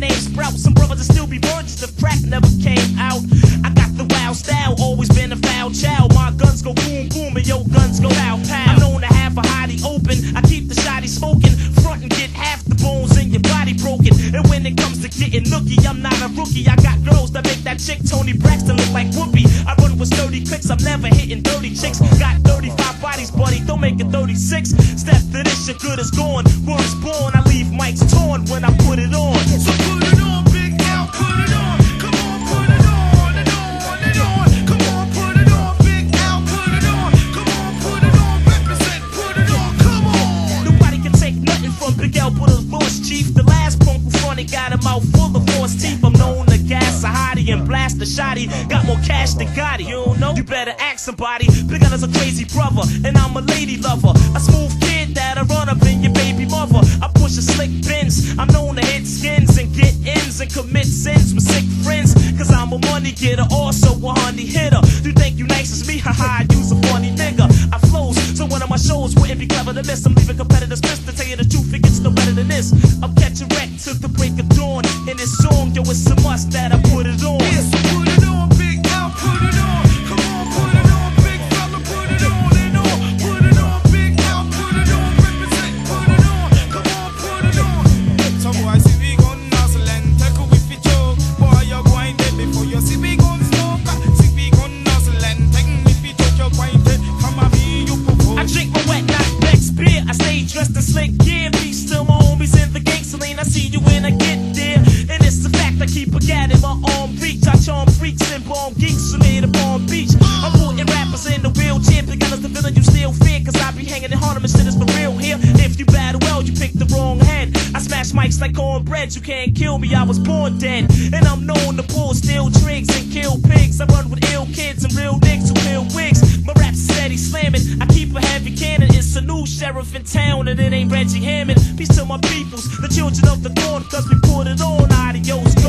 Name sprout. Some brothers will still be virgins, the crack never came out. I got the wild style, always been a foul child. My guns go boom boom and your guns go pow pow. I'm known to have a hottie open. I keep the shotty smoking, front and get half the bones in your body broken. And when it comes to getting nookie, I'm not a rookie. I got girls that make that chick Tony Braxton look like Whoopi. I run with sturdy clicks, I'm never hitting dirty chicks. Got 35 bodies, buddy, don't make it 36. Step to this, your good is gone. Words born, hottie and blast a shotty. Got more cash than Gotti. You don't know? You better ask somebody. Big is a crazy brother, and I'm a lady lover. A smooth kid that'll run up in your baby mother. I push a slick bins. I'm known to hit skins and get ins and commit sins with sick friends. Cause I'm a money getter, also a honey hitter. You think you nice as me? Haha, you's a funny nigga. I flows, so one of my shows wouldn't be clever to miss. I'm leaving competitors pissed to tell you the truth, it gets no better than this. I'm dawn. In this song, yo, it's a must that I put it on. Yes, put bomb geeks from here to Palm Beach. I'm putting rappers in the wheelchair. Big the villain you still fear. Cause I be hanging in Harlem and shit is for real here. If you battle well, you pick the wrong head. I smash mics like cornbread. You can't kill me, I was born dead. And I'm known to pull steel trigs and kill pigs. I run with ill kids and real niggas who peel wigs. My rap's steady slamming. I keep a heavy cannon. It's a new sheriff in town, and it ain't Reggie Hammond. Peace to my peoples, the children of the dawn, cause we put it on. Adios.